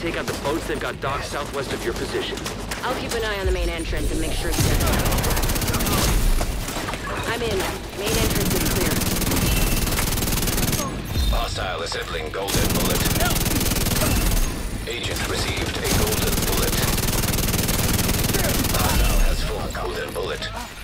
take out the boats they've got docked southwest of your position. I'll keep an eye on the main entrance and make sure he doesn't. I'm in. Main entrance is clear. Hostile assembling golden bullet. Agent received a golden bullet. Hostile has full golden bullet.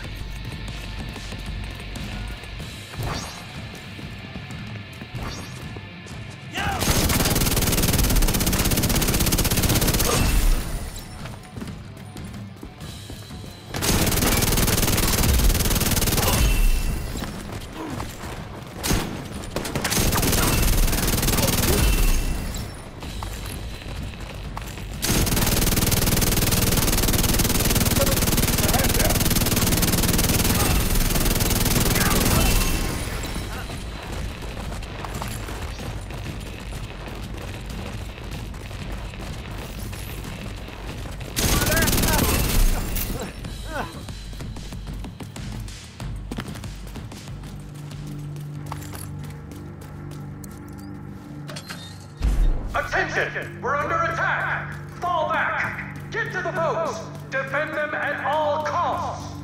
Attention! We're under attack! Fall back! Get to the boats! Defend them at all costs!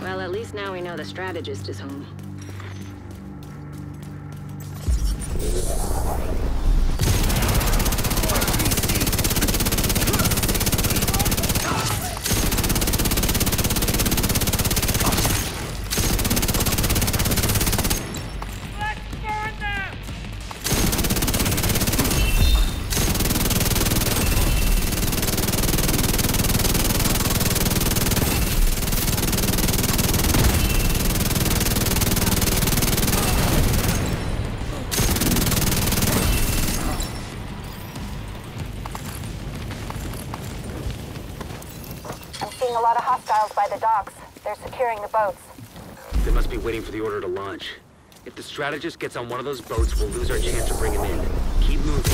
Well, at least now we know the strategist is home. Lot of hostiles by the docks. They're securing the boats. They must be waiting for the order to launch. If the strategist gets on one of those boats, we'll lose our chance to bring him in. Keep moving.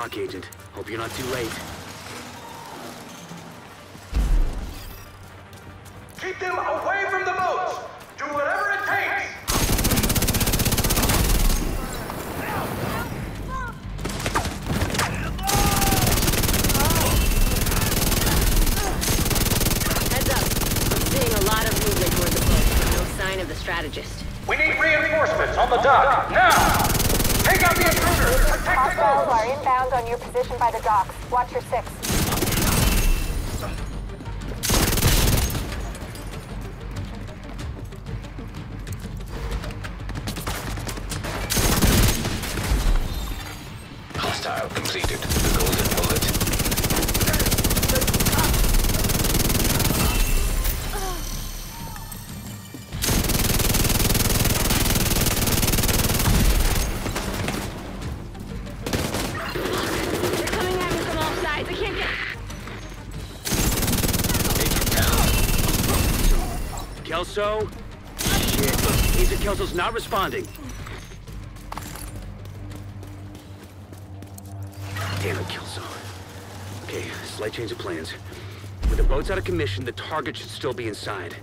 Agent. Hope you're not too late. Position by the docks. Watch your six. Kelso? Shit. Agent Kelso's not responding. Damn it, Kelso. Okay, slight change of plans. With the boats out of commission, the target should still be inside.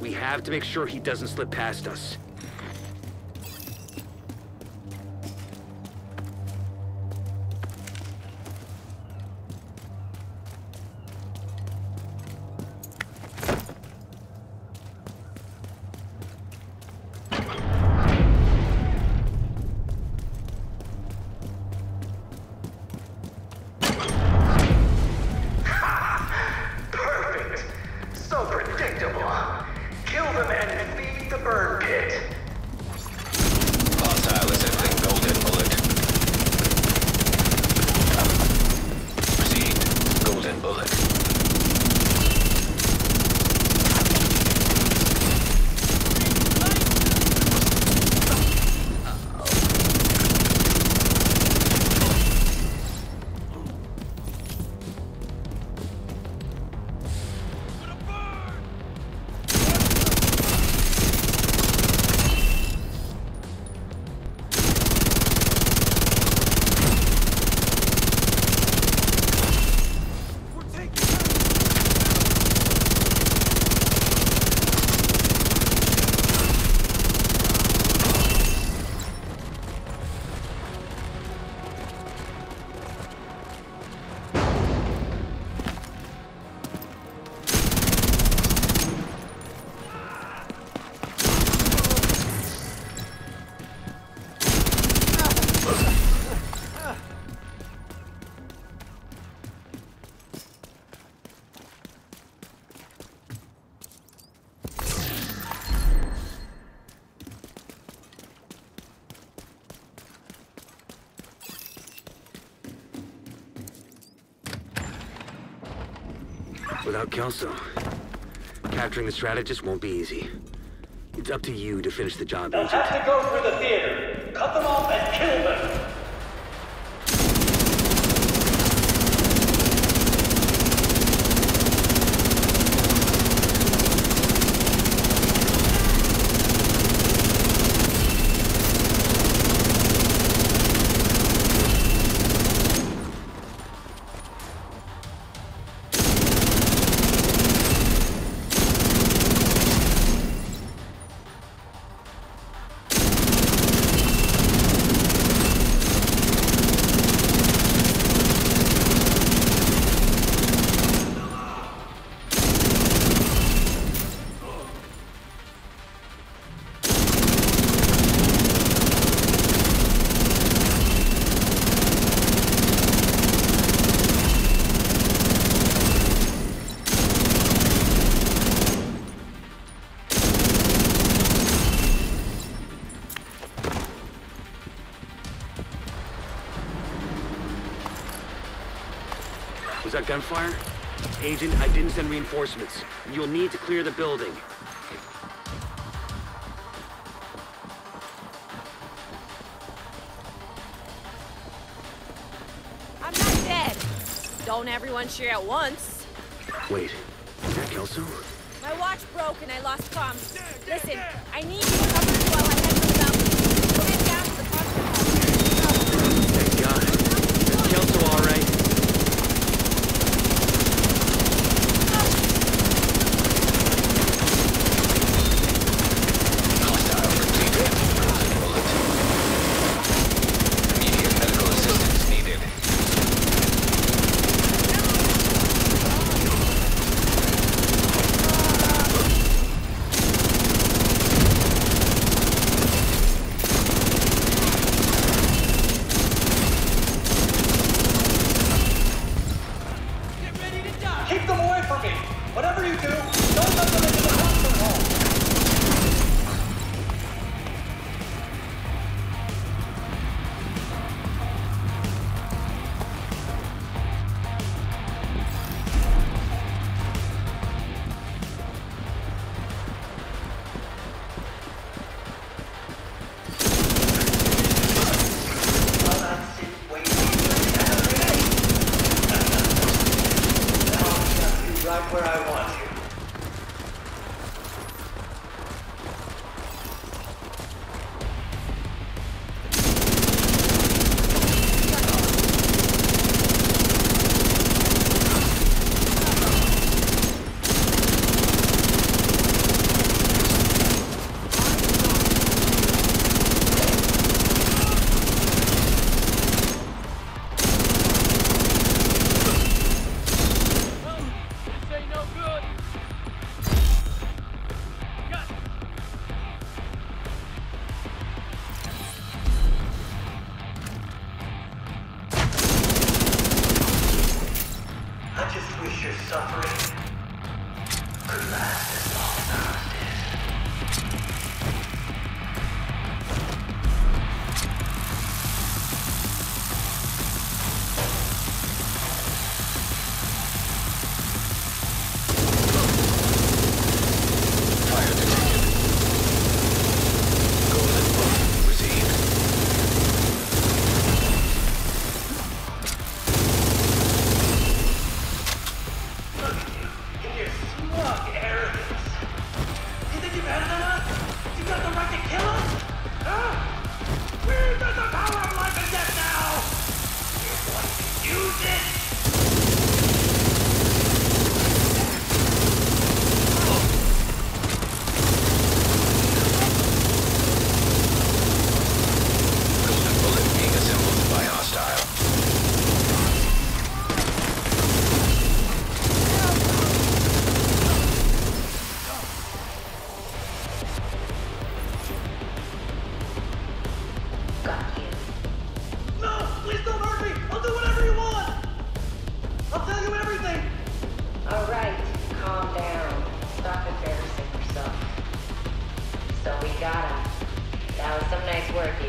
We have to make sure he doesn't slip past us. Without Kelso, capturing the strategist won't be easy. It's up to you to finish the job, They'll Agent. have to go through the theater. Cut them off and kill them. Gunfire? Agent, I didn't send reinforcements. You'll need to clear the building. I'm not dead. Don't everyone cheer at once. Wait, is that Kelso? My watch broke and I lost comms. Listen, I need you to cover me while I head to the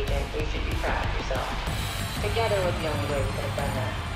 We you should be proud of yourself. Together was the only way we could have done that.